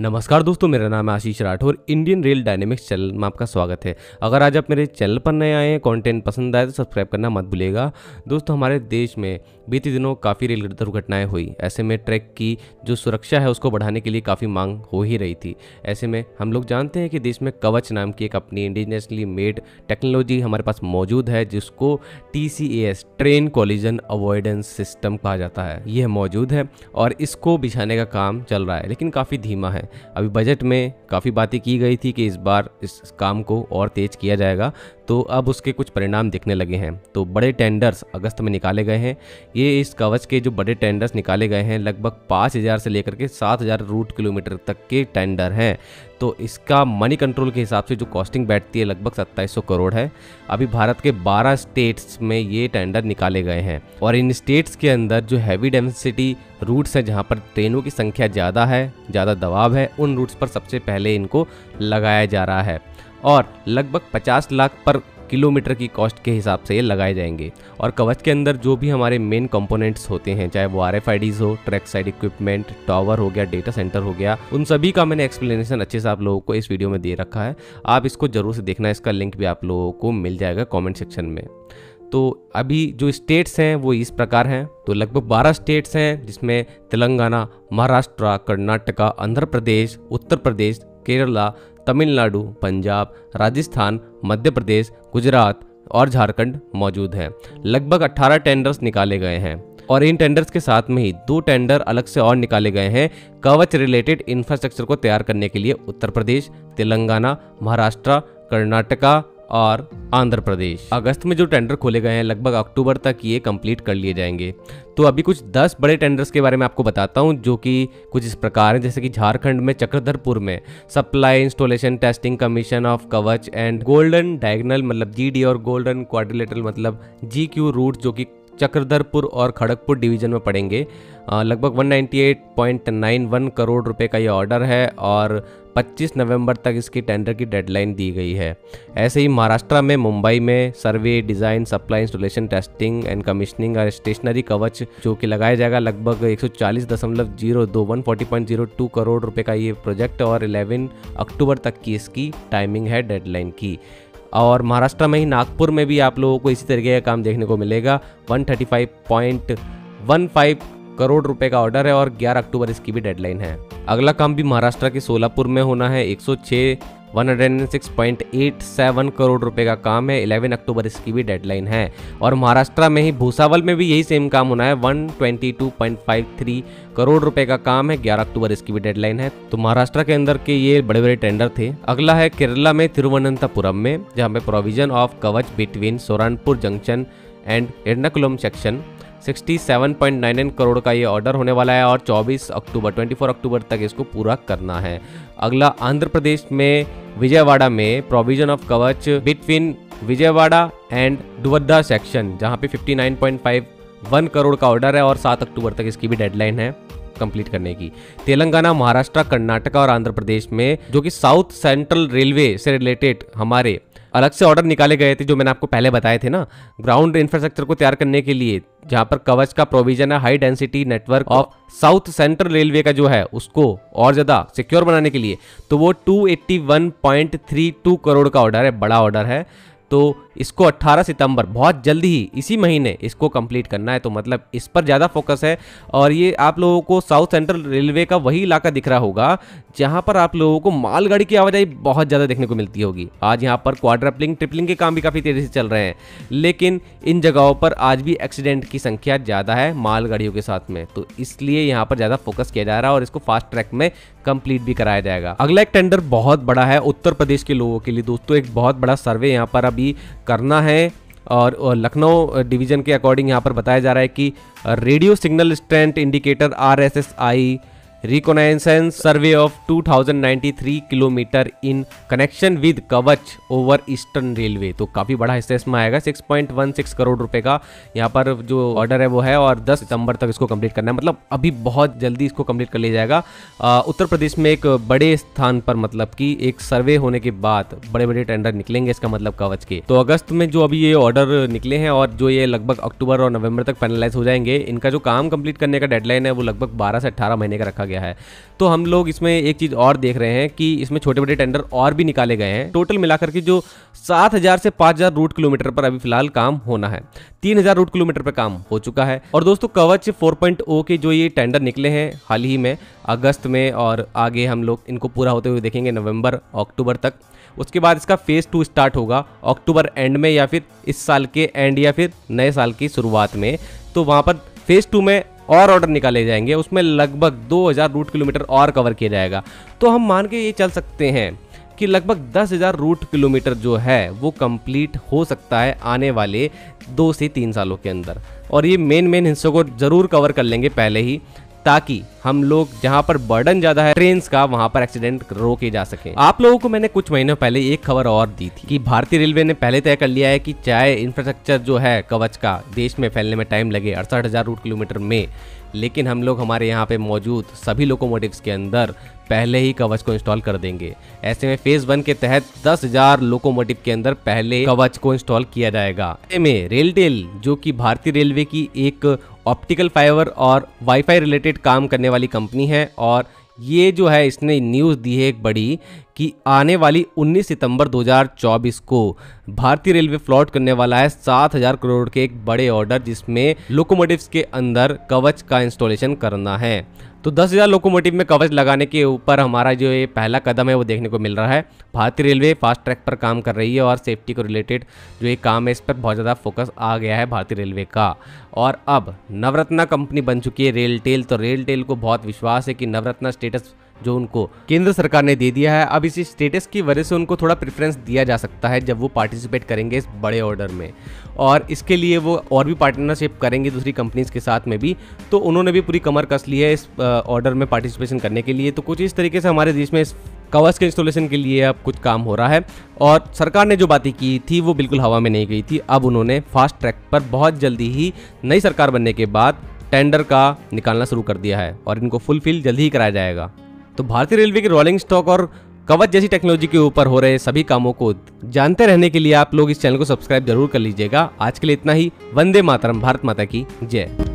नमस्कार दोस्तों, मेरा नाम है Ashish Rathore Indian rail dynamics channel में आपका स्वागत है। अगर आज आप मेरे चैनल पर नए आए हैं कंटेंट पसंद आए तो सब्सक्राइब करना मत भूलिएगा। दोस्तों, हमारे देश में बीते दिनों काफ़ी रेल दुर्घटनाएँ हुई। ऐसे में ट्रैक की जो सुरक्षा है, उसको बढ़ाने के लिए काफ़ी मांग हो ही रही थी। ऐसे में हम लोग जानते हैं कि देश में कवच नाम की एक अपनी इंडिजिनियसली मेड टेक्नोलॉजी हमारे पास मौजूद है, जिसको TCAS train collision avoidance system कहा जाता है। यह मौजूद है और इसको बिछाने का काम चल रहा है, लेकिन काफ़ी धीमा है। अभी बजट में काफ़ी बातें की गई थी कि इस बार इस काम को और तेज किया जाएगा। तो अब उसके कुछ परिणाम दिखने लगे हैं। तो बड़े टेंडर्स अगस्त में निकाले गए हैं। ये इस कवच के जो बड़े टेंडर्स निकाले गए हैं, लगभग पाँच हज़ार से लेकर के सात हज़ार रूट किलोमीटर तक के टेंडर हैं। तो इसका मनी कंट्रोल के हिसाब से जो कॉस्टिंग बैठती है, लगभग सत्ताईस करोड़ है। अभी भारत के 12 स्टेट्स में ये टेंडर निकाले गए हैं। और इन स्टेट्स के अंदर जो हैवी डेंसिटी रूट्स हैं, जहाँ पर ट्रेनों की संख्या ज़्यादा है, ज़्यादा दबाव है, उन रूट्स पर सबसे पहले इनको लगाया जा रहा है। और लगभग 50 लाख पर किलोमीटर की कॉस्ट के हिसाब से ये लगाए जाएँगे। और कवच के अंदर जो भी हमारे मेन कंपोनेंट्स होते हैं, चाहे वो आर एफ़ हो ट्रैक साइड इक्विपमेंट टावर हो गया डेटा सेंटर हो गया, उन सभी का मैंने एक्सप्लेनेशन अच्छे से आप लोगों को इस वीडियो में दे रखा है। आप इसको ज़रूर से देखना, इसका लिंक भी आप लोगों को मिल जाएगा कॉमेंट सेक्शन में। तो अभी जो स्टेट्स हैं, वो इस प्रकार हैं। तो लगभग 12 स्टेट्स हैं, जिसमें तेलंगाना, महाराष्ट्र, कर्नाटका, आंध्र प्रदेश, उत्तर प्रदेश केरला, तमिलनाडु, पंजाब, राजस्थान, मध्य प्रदेश, गुजरात और झारखंड मौजूद हैं। लगभग 18 टेंडर्स निकाले गए हैं और इन टेंडर्स के साथ में ही दो टेंडर अलग से और निकाले गए हैं कवच रिलेटेड इंफ्रास्ट्रक्चर को तैयार करने के लिए उत्तर प्रदेश, तेलंगाना, महाराष्ट्र, कर्नाटका और आंध्र प्रदेश। अगस्त में जो टेंडर खोले गए हैं, लगभग अक्टूबर तक ये कंप्लीट कर लिए जाएँगे। तो अभी कुछ 10 बड़े टेंडर्स के बारे में आपको बताता हूँ, जो कि कुछ इस प्रकार हैं, जैसे कि झारखंड में, चक्रधरपुर में। Supply installation testing commission of Kavach and golden diagonal मतलब जीडी और गोल्डन क्वाड्रिलेटरल मतलब जी क्यू रूट जो कि चक्रधरपुर और खड़गपुर डिवीज़न में पड़ेंगे। लगभग 198.91 करोड़ रुपए का ये ऑर्डर है और 25 नवंबर तक इसकी टेंडर की डेडलाइन दी गई है। ऐसे ही महाराष्ट्र में, मुंबई में survey, design, supply, installation, testing and commissioning और स्टेशनरी कवच जो कि लगाया जाएगा, लगभग एक सौ करोड़ रुपए का ये प्रोजेक्ट और 11 अक्टूबर तक की इसकी टाइमिंग है डेडलाइन की। और महाराष्ट्र में ही, नागपुर में भी आप लोगों को इसी तरीके का काम देखने को मिलेगा 135.15 करोड़ रुपए का ऑर्डर है और 11 अक्टूबर इसकी भी डेडलाइन है। अगला काम भी महाराष्ट्र के सोलापुर में होना है। 106 106.87 करोड़ रुपए का काम है। 11 अक्टूबर इसकी भी डेडलाइन है। और महाराष्ट्र में ही भूसावल में भी यही सेम काम होना है। 122.53 करोड़ रुपए का काम है। 11 अक्टूबर इसकी भी डेडलाइन है। तो महाराष्ट्र के अंदर के ये बड़े बड़े टेंडर थे। अगला है केरला में तिरुवनंतपुरम में, जहाँ पे provision of Kavach between Soranpur junction and Ernakulam section 67.99 crore का ये ऑर्डर होने वाला है और 24 अक्टूबर 24 अक्टूबर तक इसको पूरा करना है। अगला, आंध्र प्रदेश में, विजयवाड़ा में provision of Kavach between Vijayawada and Duvvada section जहाँ पे 59.51 करोड़ का ऑर्डर है और 7 अक्टूबर तक इसकी भी डेडलाइन है। कंप्लीट करने की। तेलंगाना, महाराष्ट्र, कर्नाटक और आंध्र प्रदेश में जो कि साउथ सेंट्रल रेलवे से रिलेटेड हमारे अलग से ऑर्डर निकाले गए थे, जो मैंने आपको पहले बताए थे ना ग्राउंड इंफ्रास्ट्रक्चर को तैयार करने के लिए, जहाँ पर कवच का प्रोविज़न है high density network of South Central railway का जो है, उसको और ज़्यादा सिक्योर बनाने के लिए तो वो 281.32 करोड़ का ऑर्डर है, बड़ा ऑर्डर है। तो इसको 18 सितंबर, बहुत जल्दी ही, इसी महीने इसको कंप्लीट करना है। तो मतलब इस पर ज़्यादा फोकस है। और ये आप लोगों को साउथ सेंट्रल रेलवे का वही इलाका दिख रहा होगा, जहाँ पर आप लोगों को मालगाड़ी की आवाजाही बहुत ज़्यादा देखने को मिलती होगी। आज यहाँ पर क्वाड्रपलिंग ट्रिपलिंग के काम भी काफ़ी तेज़ी से चल रहे हैं। लेकिन इन जगहों पर आज भी एक्सीडेंट की संख्या ज़्यादा है मालगाड़ियों के साथ में। तो इसलिए यहाँ पर ज़्यादा फोकस किया जा रहा है और इसको फास्ट ट्रैक में कंप्लीट भी कराया जाएगा। अगला एक टेंडर बहुत बड़ा है उत्तर प्रदेश के लोगों के लिए। दोस्तों, एक बहुत बड़ा सर्वे यहाँ पर अभी करना है और लखनऊ डिवीज़न के अकॉर्डिंग यहाँ पर बताया जा रहा है कि radio signal strength indicator R S S I reconnaissance survey of 2093 kilometre in connection with Kavach over Eastern railway तो काफ़ी बड़ा हिस्सा इसमें आएगा 6.16 करोड़ रुपए का यहाँ पर जो ऑर्डर है वो है और 10 सितंबर तक इसको कंप्लीट करना है। मतलब अभी बहुत जल्दी इसको कंप्लीट कर लिया जाएगा। आ, उत्तर प्रदेश में एक बड़े स्थान पर मतलब कि एक सर्वे होने के बाद बड़े बड़े टेंडर निकलेंगे इसका मतलब कवच के। तो अगस्त में जो अभी ये ऑर्डर निकले हैं और जो ये लगभग अक्टूबर और नवंबर तक फाइनलाइज हो जाएँगे इनका जो काम कंप्लीट करने का डेडलाइन है वो लगभग बारह से अट्ठारह महीने का रखा गया है। तो हम लोग इसमें एक चीज़ और देख रहे हैं कि इसमें छोटे बड़े टेंडर और भी निकाले गए हैं। टोटल मिलाकर के जो सात हज़ार से पाँच हज़ार रूट किलोमीटर पर अभी फ़िलहाल काम होना है। तीन हज़ार रूट किलोमीटर पर काम हो चुका है। और दोस्तों, कवच 4.0 के जो ये टेंडर निकले हैं हाल ही में, अगस्त में, और आगे हम लोग इनको पूरा होते हुए देखेंगे नवंबर, अक्टूबर तक। उसके बाद इसका फ़ेज़ टू स्टार्ट होगा, अक्टूबर एंड में या फिर इस साल के एंड या फिर नए साल की शुरुआत में। तो वहाँ पर फ़ेज़ टू में और ऑर्डर निकाले जाएँगे उसमें लगभग 2000 रूट किलोमीटर और कवर किया जाएगा। तो हम मान के ये चल सकते हैं कि लगभग 10,000 रूट किलोमीटर जो है वो कंप्लीट हो सकता है आने वाले दो से तीन सालों के अंदर। और ये मेन मेन हिस्सों को ज़रूर कवर कर लेंगे पहले ही। ताकि हम लोग जहाँ पर बर्डन ज़्यादा है ट्रेन का वहाँ पर एक्सीडेंट रोके जा सके। आप लोगों को मैंने कुछ महीनों पहले एक खबर और दी थी कि भारतीय रेलवे ने पहले तय कर लिया है कि चाहे इंफ्रास्ट्रक्चर जो है कवच का देश में फैलने में टाइम लगे अड़सठ हज़ार रूट किलोमीटर में, लेकिन हम लोग हमारे यहाँ पे मौजूद सभी लोकोमोटिव्स के अंदर पहले ही कवच को इंस्टॉल कर देंगे। ऐसे में फ़ेज़ वन के तहत दस हज़ार लोकोमोटिव के अंदर पहले कवच को इंस्टॉल किया जाएगा। ऐसे में रेलटेल जो कि भारतीय रेलवे की एक ऑप्टिकल फाइबर और वाईफाई रिलेटेड काम करने वाली कंपनी है और ये जो है, इसने न्यूज़ दी है एक बड़ी कि आने वाली 19 सितंबर 2024 को भारतीय रेलवे फ्लॉट करने वाला है 7000 करोड़ के एक बड़े ऑर्डर, जिसमें लोकोमोटिव्स के अंदर कवच का इंस्टॉलेशन करना है। तो दस हज़ार लोकोमोटिव में कवच लगाने के ऊपर हमारा जो ये पहला कदम है, वो देखने को मिल रहा है। भारतीय रेलवे फास्ट ट्रैक पर काम कर रही है और सेफ्टी को रिलेटेड जो ये काम है, इस पर बहुत ज़्यादा फोकस आ गया है भारतीय रेलवे का। और अब नवरत्ना कंपनी बन चुकी है रेल टेल तो रेल टेल को बहुत विश्वास है कि नवरत्ना स्टेटस जो उनको केंद्र सरकार ने दे दिया है। अब इसी स्टेटस की वजह से उनको थोड़ा प्रेफरेंस दिया जा सकता है जब वो पार्टिसिपेट करेंगे इस बड़े ऑर्डर में। और इसके लिए वो और भी पार्टनरशिप करेंगे दूसरी कंपनीज़ के साथ में भी। तो उन्होंने भी पूरी कमर कस ली है इस ऑर्डर में पार्टिसिपेशन करने के लिए। तो कुछ इस तरीके से हमारे देश में इस कवर्स के इंस्टॉलेशन के लिए अब कुछ काम हो रहा है। और सरकार ने जो बातें की थी वो बिल्कुल हवा में नहीं गई थी। अब उन्होंने फास्ट ट्रैक पर बहुत जल्दी ही नई सरकार बनने के बाद टेंडर का निकालना शुरू कर दिया है। और इनको फुलफिल जल्दी ही कराया जाएगा। तो भारतीय रेलवे के रोलिंग स्टॉक और कवच जैसी टेक्नोलॉजी के ऊपर हो रहे सभी कामों को जानते रहने के लिए आप लोग इस चैनल को सब्सक्राइब ज़रूर कर लीजिएगा। आज के लिए इतना ही। वंदे मातरम, भारत माता की जय।